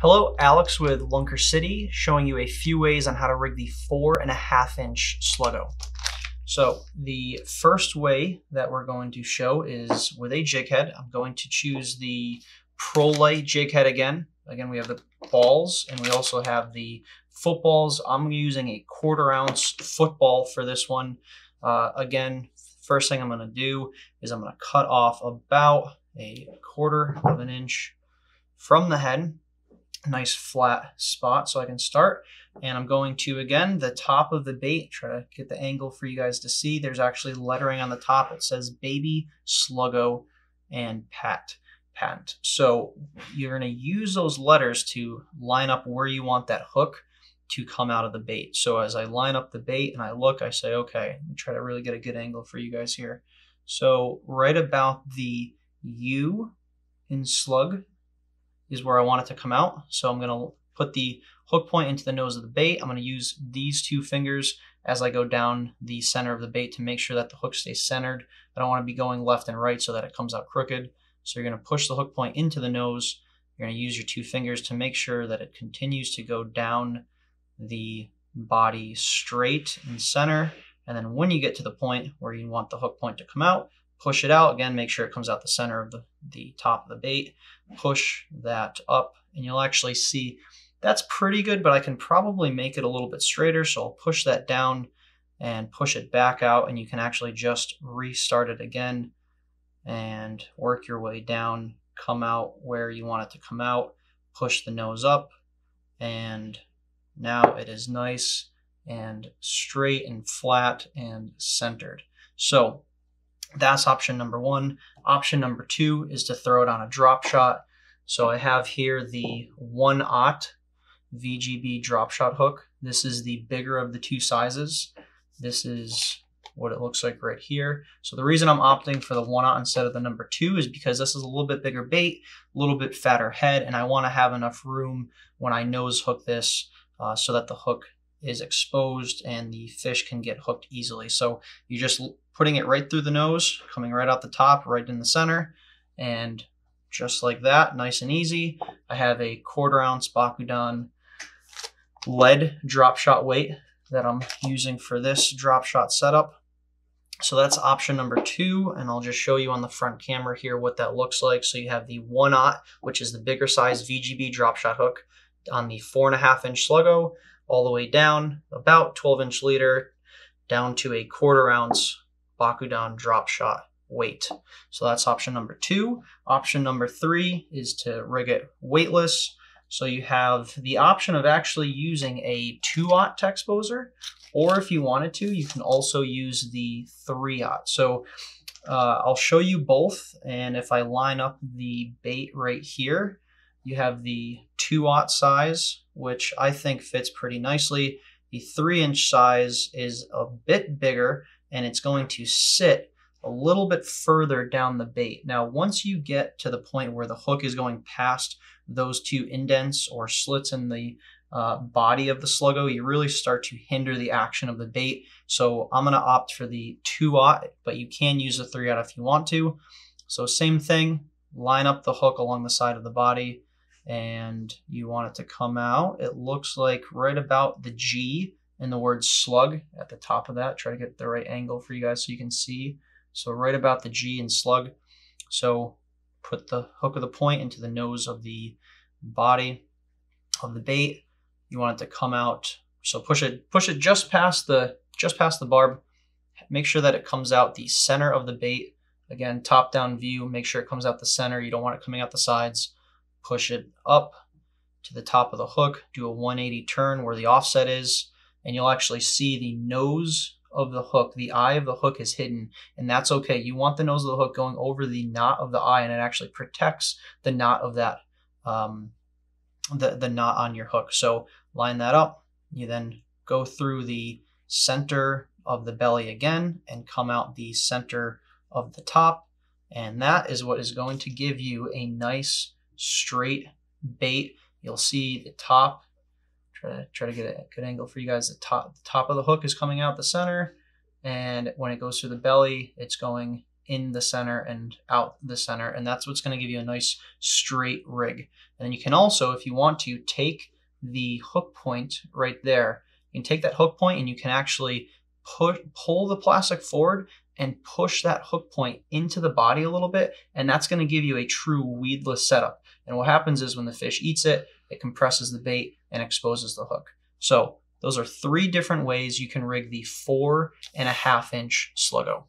Hello, Alex with Lunker City, showing you a few ways on how to rig the four and a half inch Sluggo. So the first way that we're going to show is with a jig head. I'm going to choose the ProLite jig head again. Again, we have the balls and we also have the footballs. I'm using a quarter ounce football for this one. Uh, again, first thing I'm going to do is I'm going to cut off about a quarter of an inch from the head nice flat spot so I can start. And I'm going to, again, the top of the bait, try to get the angle for you guys to see. There's actually lettering on the top. It says Baby, Sluggo, and Pat. Patent. So you're going to use those letters to line up where you want that hook to come out of the bait. So as I line up the bait and I look, I say, okay, let me try to really get a good angle for you guys here. So right about the U in slug is where I want it to come out. So I'm going to put the hook point into the nose of the bait. I'm going to use these two fingers as I go down the center of the bait to make sure that the hook stays centered. I don't want to be going left and right so that it comes out crooked. So you're going to push the hook point into the nose. You're going to use your two fingers to make sure that it continues to go down the body straight and center. And then when you get to the point where you want the hook point to come out, push it out. Again make sure it comes out the center of the, the top of the bait. Push that up and you'll actually see that's pretty good but I can probably make it a little bit straighter. So I'll push that down and push it back out and you can actually just restart it again and work your way down come out where you want it to come out push the nose up and now it is nice and straight and flat and centered. So that's option number one. Option number two is to throw it on a drop shot. So I have here the 1-aught VGB drop shot hook. This is the bigger of the two sizes. This is what it looks like right here. So the reason I'm opting for the 1-aught instead of the number 2 is because this is a little bit bigger bait, a little bit fatter head, and I want to have enough room when I nose hook this uh, so that the hook is exposed and the fish can get hooked easily. So you're just putting it right through the nose, coming right out the top, right in the center, and just like that, nice and easy. I have a quarter ounce Bakudan lead drop shot weight that I'm using for this drop shot setup. So that's option number two, and I'll just show you on the front camera here what that looks like. So you have the 1-aught, which is the bigger size VGB drop shot hook on the four and a half inch Sluggo, all the way down about 12 inch leader, down to a quarter ounce Bakudan drop shot weight. So that's option number two. Option number three is to rig it weightless. So you have the option of actually using a 2-aught Texposer, or if you wanted to, you can also use the 3-aught. So uh, I'll show you both, and if I line up the bait right here, you have the 2-aught size, which I think fits pretty nicely. The 3-inch size is a bit bigger, and it's going to sit a little bit further down the bait. Now, once you get to the point where the hook is going past those two indents or slits in the uh, body of the sluggo, you really start to hinder the action of the bait. So I'm going to opt for the 2-aught, but you can use the 3-aught if you want to. So same thing, line up the hook along the side of the body and you want it to come out. It looks like right about the G and the word slug at the top of that. Try to get the right angle for you guys so you can see. So right about the G and slug. So put the hook of the point into the nose of the body of the bait. You want it to come out. So push it push it just past the just past the barb. Make sure that it comes out the center of the bait. Again, top down view, make sure it comes out the center. You don't want it coming out the sides. Push it up to the top of the hook. Do a 180 turn where the offset is and you'll actually see the nose of the hook, the eye of the hook is hidden, and that's okay. You want the nose of the hook going over the knot of the eye, and it actually protects the knot of that, um, the, the knot on your hook. So line that up. You then go through the center of the belly again and come out the center of the top. And that is what is going to give you a nice straight bait. You'll see the top Try to try to get a good angle for you guys. The top the top of the hook is coming out the center, and when it goes through the belly, it's going in the center and out the center. And that's what's going to give you a nice straight rig. And then you can also, if you want to, take the hook point right there. You can take that hook point and you can actually pull the plastic forward and push that hook point into the body a little bit. And that's going to give you a true weedless setup. And what happens is when the fish eats it, it compresses the bait and exposes the hook. So those are three different ways you can rig the four and a half inch Sluggo.